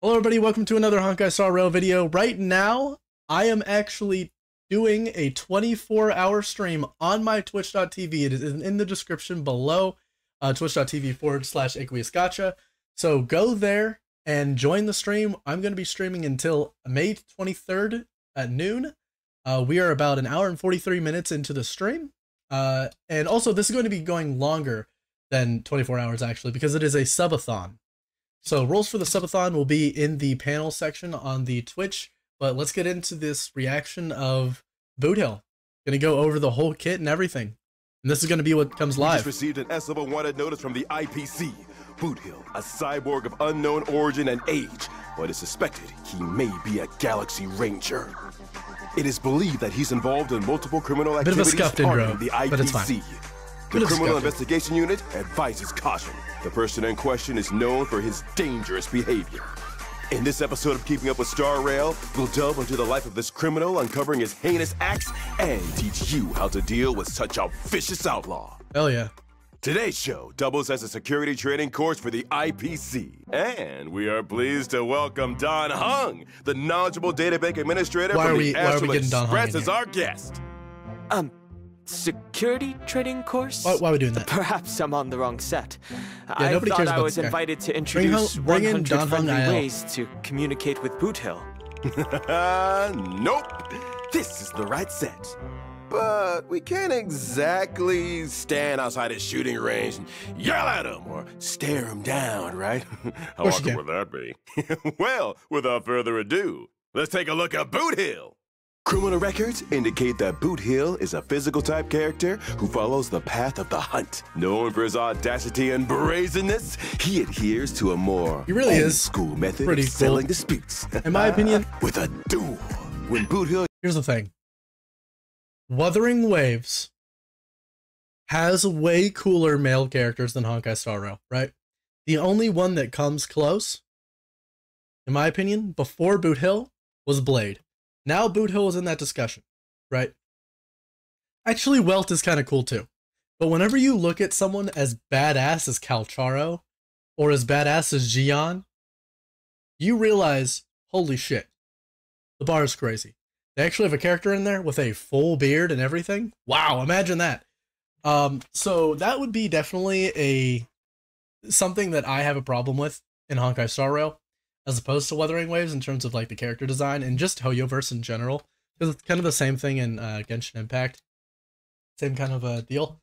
Hello everybody, welcome to another Honkai Star Rail video. Right now, I am actually doing a 24 hour stream on my twitch.tv. It is in the description below, uh, twitch.tv forward slash Gacha. So go there and join the stream. I'm going to be streaming until May 23rd at noon. Uh, we are about an hour and 43 minutes into the stream. Uh, and also, this is going to be going longer than 24 hours actually because it is a subathon. So rules for the subathon will be in the panel section on the Twitch, but let's get into this reaction of Boothill. Gonna go over the whole kit and everything. And this is gonna be what comes We just live. received an S level wanted notice from the IPC. Boothill, a cyborg of unknown origin and age, but it's suspected he may be a Galaxy Ranger. It is believed that he's involved in multiple criminal Bit of a activities scuffed intro, the IPC. but it's fine. The Bit of Criminal scuffed. Investigation Unit advises caution. The person in question is known for his dangerous behavior. In this episode of Keeping Up with Star Rail, we'll delve into the life of this criminal, uncovering his heinous acts, and teach you how to deal with such a vicious outlaw. Hell yeah. Today's show doubles as a security training course for the IPC. And we are pleased to welcome Dan Heng, the knowledgeable databank administrator Why from are the we- why are we Astral getting Dan Heng Express in as here? our guest. Um, security training course? Why, why are we doing that? Perhaps I'm on the wrong set. I nobody thought cares I was invited to Bring introduce Hung- bring in 100 Dan Heng friendly ways to communicate with Boothill. nope. This is the right set. But we can't exactly stand outside his shooting range and yell at him or stare him down, right? How course awkward would that be? well, without further ado, let's take a look at Boothill. Criminal records indicate that Boothill is a physical type character who follows the path of the hunt. Known for his audacity and brazenness, he adheres to a more He really is school method pretty of cool. settling disputes. In my opinion- with a duel. When Boot Hill Here's the thing. Wuthering Waves has way cooler male characters than Honkai Star Rail, right? The only one that comes close, in my opinion, before Boothill was Blade. Now Boothill is in that discussion, right? Actually, Welt is kind of cool too. But whenever you look at someone as badass as Calcharo or as badass as Jiyan, you realize, holy shit, the bar is crazy. They actually have a character in there with a full beard and everything. Wow, imagine that. Um, so that would be definitely a something that I have a problem with in Honkai Star Rail, as opposed to Wuthering Waves in terms of like the character design and just Hoyoverse in general. Because it's kind of the same thing in uh, Genshin Impact. Same kind of a deal.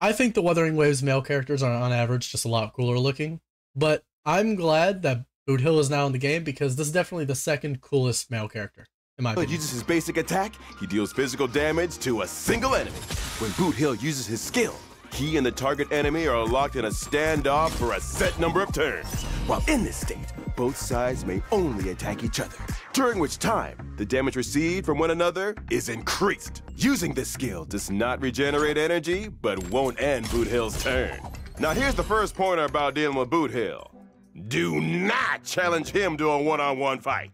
I think the Wuthering Waves male characters are on average just a lot cooler looking, but I'm glad that Boothill is now in the game because this is definitely the second coolest male character, in my opinion. uses his basic attack, he deals physical damage to a single enemy. When Boothill uses his skill, he and the target enemy are locked in a standoff for a set number of turns. While in this state, both sides may only attack each other, during which time the damage received from one another is increased. Using this skill does not regenerate energy, but won't end Boothill's turn. Now here's the first pointer about dealing with Boothill. Do not challenge him to a one-on-one fight.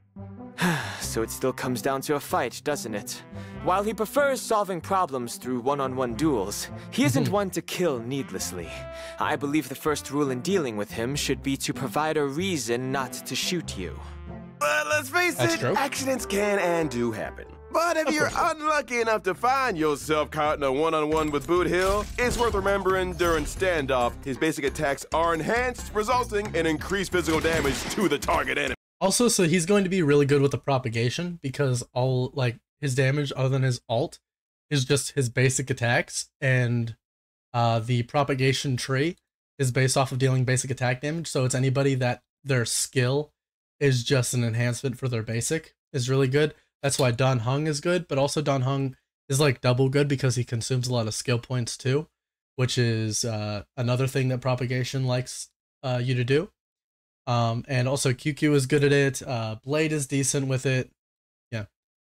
So it still comes down to a fight, doesn't it? While he prefers solving problems through one-on-one duels, he isn't mhm. one to kill needlessly. I believe the first rule in dealing with him should be to provide a reason not to shoot you. But let's face That's it, true. accidents can and do happen. But if you're unlucky enough to find yourself caught in a one-on-one with Boothill, it's worth remembering during standoff, his basic attacks are enhanced, resulting in increased physical damage to the target enemy. Also, so he's going to be really good with the propagation because all like his damage other than his ult is just his basic attacks and uh the propagation tree is based off of dealing basic attack damage. So it's anybody that their skill is just an enhancement for their basic is really good. That's why Dan Heng is good, but also Dan Heng is like double good because he consumes a lot of skill points too, which is uh another thing that propagation likes uh you to do. Um, and also QQ is good at it. Uh, Blade is decent with it.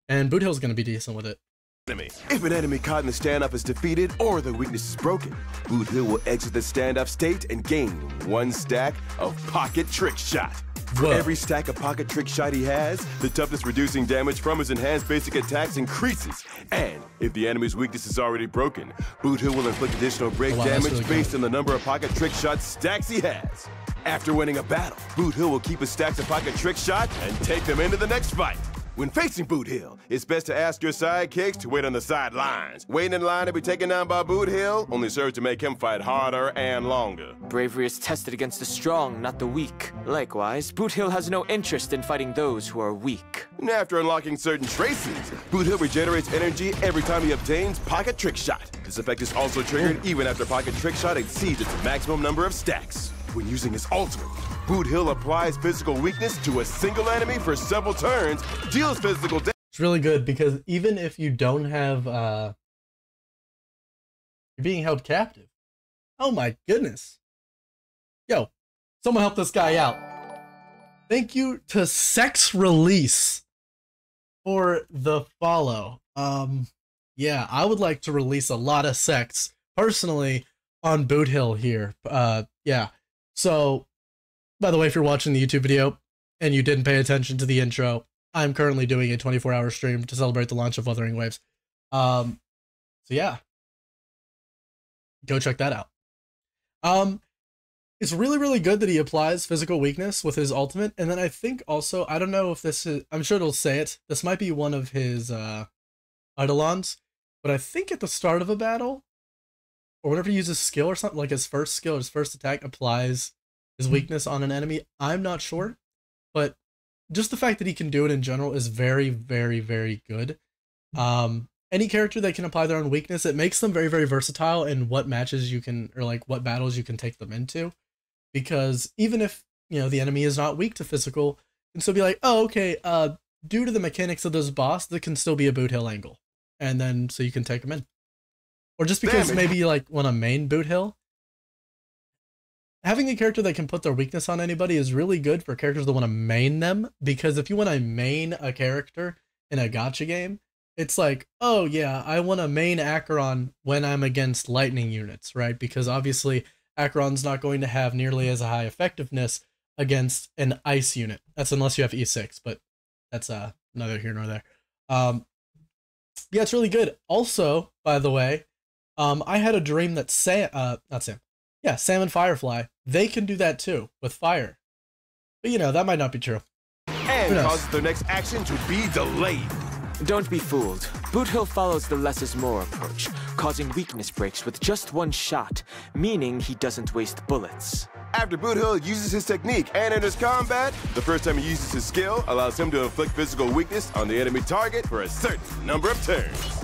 Yeah, and Boothill's gonna be decent with it. enemy. If an enemy caught in the standoff is defeated or the weakness is broken, Boothill will exit the standoff state and gain one stack of pocket trick shot. For Whoa. every stack of pocket trick shot he has, the toughness reducing damage from his enhanced basic attacks increases. And if the enemy's weakness is already broken, Boothill will inflict additional break Oh, wow, damage really good. based on the number of pocket trick shot stacks he has. After winning a battle, Boothill will keep his stacks of pocket trick shot and take them into the next fight. When facing Boothill, it's best to ask your sidekicks to wait on the sidelines. Waiting in line to be taken down by Boothill only serves to make him fight harder and longer. Bravery is tested against the strong, not the weak. Likewise, Boothill has no interest in fighting those who are weak. And after unlocking certain traces, Boothill regenerates energy every time he obtains Pocket Trick Shot. This effect is also triggered even after Pocket Trick Shot exceeds its maximum number of stacks. When using his ultimate, Boothill applies physical weakness to a single enemy for several turns, deals physical damage. It's really good because even if you don't have uh you're being held captive. Oh my goodness. Yo, someone help this guy out. Thank you to Sex Release for the follow. Um yeah, I would like to release a lot of sex personally on Boothill here. Uh yeah. So by the way, if you're watching the YouTube video and you didn't pay attention to the intro, I'm currently doing a 24 hour stream to celebrate the launch of Wuthering Waves. Um, so yeah, go check that out. Um, it's really, really good that he applies physical weakness with his ultimate. And then I think also, I don't know if this is, I'm sure it'll say it. This might be one of his, uh, Eidolons, but I think at the start of a battle, or whenever he uses skill or something, like his first skill, his first attack applies his weakness on an enemy. I'm not sure, but just the fact that he can do it in general is very, very, very good. Um, any character that can apply their own weakness, it makes them very, very versatile in what matches you can, or like what battles you can take them into. Because even if, you know, the enemy is not weak to physical, and so be like, oh, okay, uh, due to the mechanics of this boss, there can still be a Boothill angle. And then, so you can take them in. Or just because Damn it. maybe you like want a main Boothill, having a character that can put their weakness on anybody is really good for characters that want to main them because if you want to main a character in a gacha game it's like oh yeah i want to main acheron when i'm against lightning units right? Because obviously acheron's not going to have nearly as high effectiveness against an ice unit. That's unless you have e6 but that's uh neither here nor there. Um yeah it's really good. Also by the way um i had a dream that sam uh not sam yeah, Sam and Firefly, they can do that too with fire. But you know, that might not be true. and Who knows? causes their next action to be delayed. Don't be fooled. Boothill follows the less is more approach, causing weakness breaks with just one shot, meaning he doesn't waste bullets. After Boothill uses his technique and enters combat, the first time he uses his skill allows him to inflict physical weakness on the enemy target for a certain number of turns.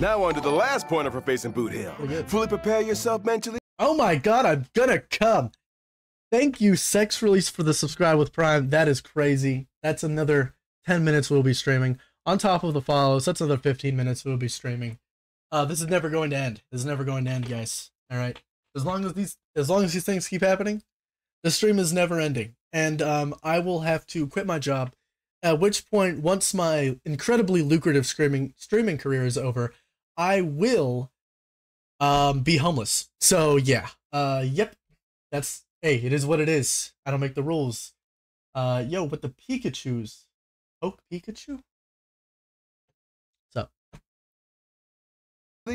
Now on to the last pointer for facing Boothill. Good. Fully prepare yourself mentally Oh my god, I'm gonna come. Thank you, Sex Release, for the subscribe with Prime. That is crazy. That's another 10 minutes we'll be streaming. On top of the follows, that's another 15 minutes we'll be streaming. Uh, this is never going to end. This is never going to end, guys. All right. As long as these, as long as these things keep happening, the stream is never ending. And um, I will have to quit my job. At which point, once my incredibly lucrative streaming streaming career is over, I will um be homeless. So yeah. Uh yep. That's hey, it is what it is. I don't make the rules. Uh yo, but the Pikachu's Oak Pikachu? So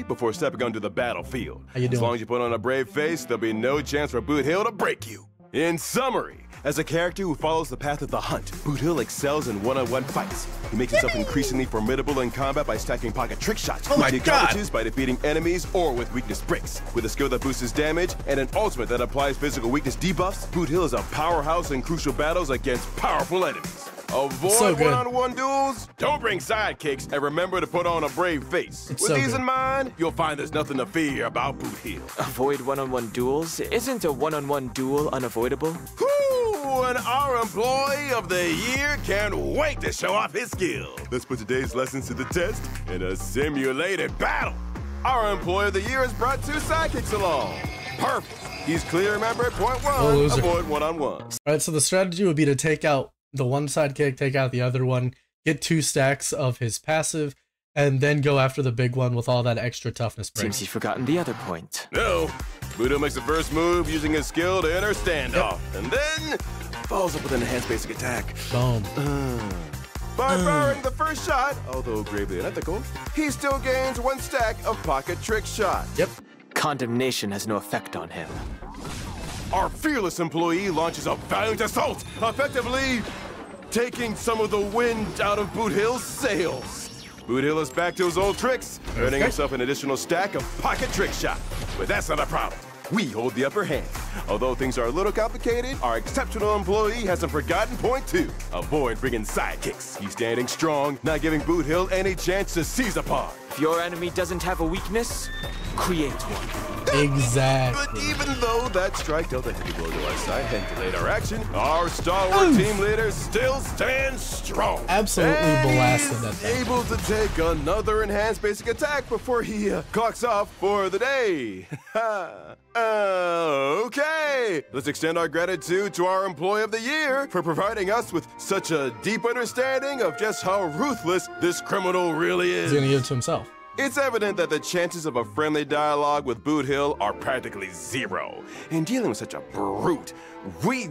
before stepping onto the battlefield. How you As long as you put on a brave face, there'll be no chance for Boothill to break you. In summary, as a character who follows the path of the hunt, Boothill excels in one-on-one fights. He makes himself increasingly formidable in combat by stacking pocket trick shots, Oh my which he accomplishes by defeating enemies or with weakness breaks. With a skill that boosts his damage and an ultimate that applies physical weakness debuffs, Boothill is a powerhouse in crucial battles against powerful enemies. Avoid so one-on-one duels, don't bring sidekicks, and remember to put on a brave face. It's With so these good. in mind, you'll find there's nothing to fear about Boothill. Avoid one-on-one duels? Isn't a one-on-one duel unavoidable? Whew, and our employee of the year can't wait to show off his skill. Let's put today's lessons to the test in a simulated battle. Our employee of the year has brought two sidekicks along. Perfect. He's clear, remember, at point Oh, one, loser. avoid one-on-one. All right, so the strategy would be to take out the one sidekick, take out the other one, get two stacks of his passive, and then go after the big one with all that extra toughness Seems he's forgotten the other point. No, Boothill makes the first move using his skill to enter standoff, and then follows up with an enhanced basic attack. Boom. By Mm. firing the first shot, although gravely unethical, he still gains one stack of pocket trick shot. Yep. Condemnation has no effect on him. our fearless employee launches a valiant assault, effectively taking some of the wind out of Boothill's sails. Boothill is back to his old tricks, earning himself an additional stack of pocket trick shot. But that's not a problem. We hold the upper hand. Although things are a little complicated, our exceptional employee has a forgotten point too. Avoid bringing sidekicks. He's standing strong, not giving Boothill any chance to seize upon. If your enemy doesn't have a weakness, create one. Exactly. But even though that strike dealt a heavy blow to our side and delayed our action, our stalwart team leader still stands strong. Absolutely and blasted he's at able to take another enhanced basic attack before he uh, clocks off for the day. uh, okay, let's extend our gratitude to our employee of the year for providing us with such a deep understanding of just how ruthless this criminal really is. He's gonna give it to himself. It's evident that the chances of a friendly dialogue with Boothill are practically zero. In dealing with such a brute, we.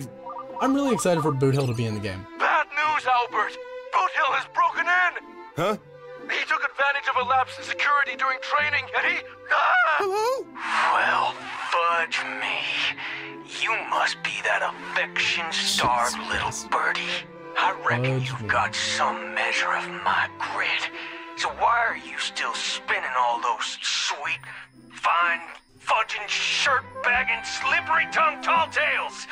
I'm really excited for Boothill to be in the game. Bad news, Owlbert! Boot Hill has broken in! Huh? He took advantage of a lapse in security during training, and he... Ah! Hello? Well, fudge me. You must be that affection-starved little birdie. I reckon you've got some measure of my grit. So why are you still spinning all those sweet, fine, fudging, shirt-bagging, slippery-tongued tall tales?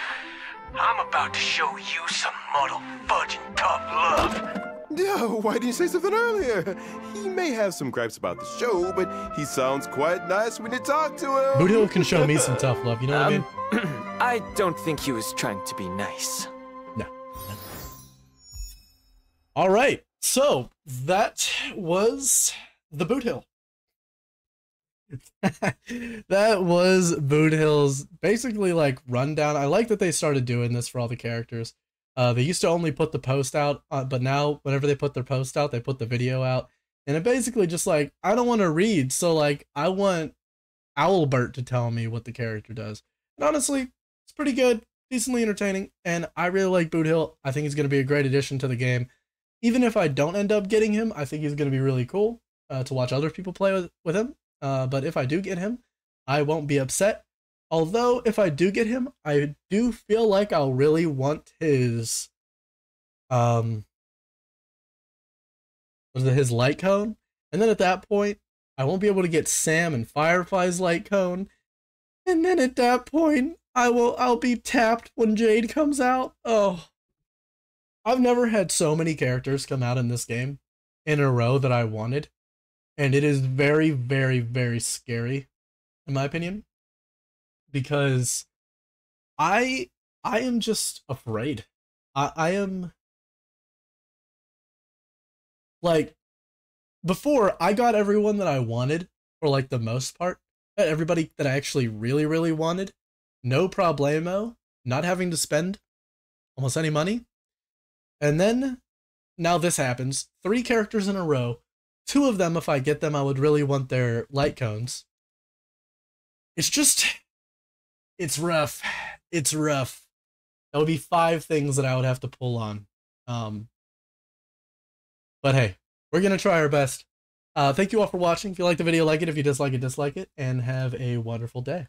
I'm about to show you some muddle fudging tough love. No, why didn't you say something earlier? He may have some gripes about the show, but he sounds quite nice when you talk to him. Boothill can show me some tough love. You know what I mean? I don't think he was trying to be nice. No. All right. So that was the Boothill. that was Boothill's basically like rundown. I like that they started doing this for all the characters. Uh, they used to only put the post out, uh, but now whenever they put their post out, they put the video out, and it basically just like I don't want to read, so like I want Owlbert to tell me what the character does. Honestly, it's pretty good, decently entertaining, and I really like Boothill. I think he's going to be a great addition to the game. Even if I don't end up getting him, I think he's going to be really cool uh, to watch other people play with, with him. Uh, but if I do get him, I won't be upset. Although, if I do get him, I do feel like I'll really want his, um, was it his light cone? And then at that point, I won't be able to get Sam and Firefly's light cone. And then at that point, I will I'll be tapped when Jade comes out. Oh. I've never had so many characters come out in this game in a row that I wanted. And it is very, very, very scary, in my opinion. Because I I am just afraid. I, I am like before I got everyone that I wanted for like the most part. Everybody that I actually really, really wanted. No problemo. Not having to spend almost any money. And then now this happens. Three characters in a row. Two of them, if I get them, I would really want their light cones. It's just it's rough. It's rough. That would be five things that I would have to pull on. Um but hey, we're gonna try our best. Uh, thank you all for watching. If you like the video, like it. If you dislike it, dislike it. And have a wonderful day.